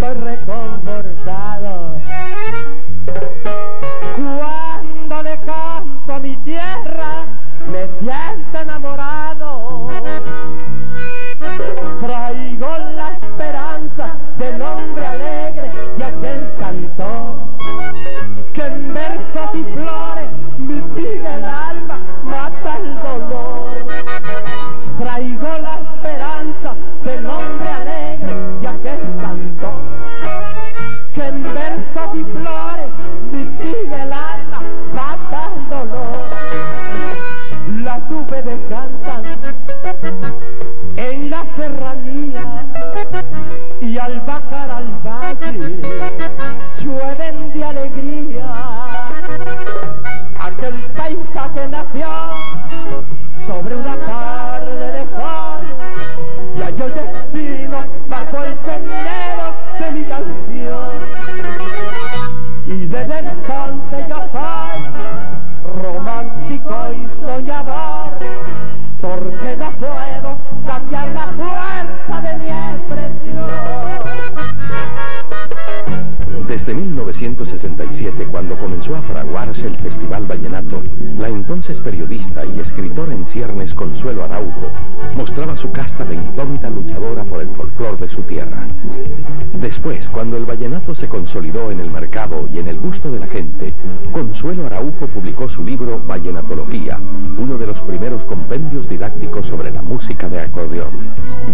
estoy reconfortado. Cuando le canto a mi tierra, me siento enamorado. Traigo la esperanza del hombre alegre y aquel cantor. que en versos y flores disive el alma, mata el dolor. Las nubes cantan en la serranía y al bajar al valle llueven de alegría. Aquel paisaje nació sobre una tarde de sol y allí el destino marcó el sendero de mi canción representante yo soy, romántico y soñador, porque no puedo cambiar la fuerza de mi Desde 1967, cuando comenzó a fraguarse el Festival Vallenato, la entonces periodista y escritora en ciernes Consuelo Araujo mostraba su casta de indómita luchadora por el folclor de su tierra. Después, cuando el vallenato se consolidó en el mercado y en el gusto de la gente, Consuelo Araujo publicó su libro Vallenatología, uno de los primeros compendios didácticos sobre la música de acordeón.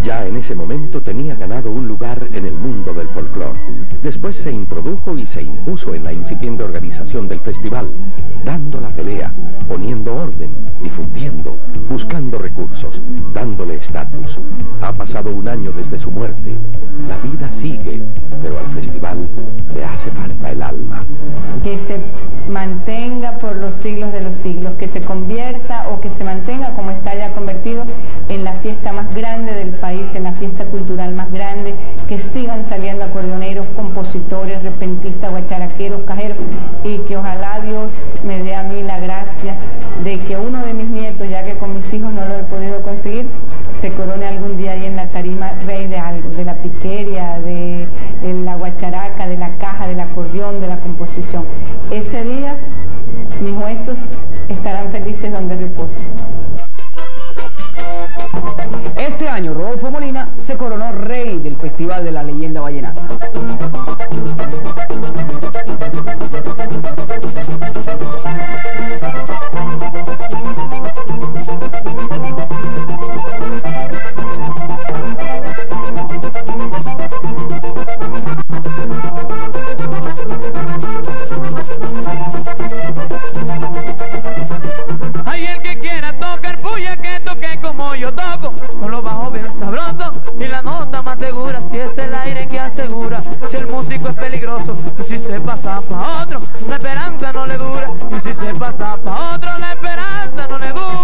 Ya en ese momento tenía ganado un lugar en el mundo del folclor. Después se introdujo y se impuso en la incipiente organización del festival, dando la pelea, poniendo orden, difundiendo, buscando recursos, dándole estatus. Ha pasado un año desde su muerte. La vida sigue pero al festival le hace falta el alma. Que se mantenga por los siglos de los siglos, que se convierta o que se mantenga como está ya convertido en la fiesta más grande del país, en la fiesta cultural más grande, que sigan saliendo acordeoneros, compositores, repentistas, guacharaqueros, cajeros, y que ojalá Dios me dé a mí la gracia de que uno de mis nietos, ya que con mis hijos no lo he podido conseguir, se corone algún día ahí en la tarima rey de algo, de la piqueria, de, la guacharaca, de la caja, del acordeón, de la composición. Ese día mis huesos estarán felices donde reposen. Este año Rodolfo Molina se coronó rey del Festival de la Leyenda Vallenata. Pasa pa' otro La esperanza no le dura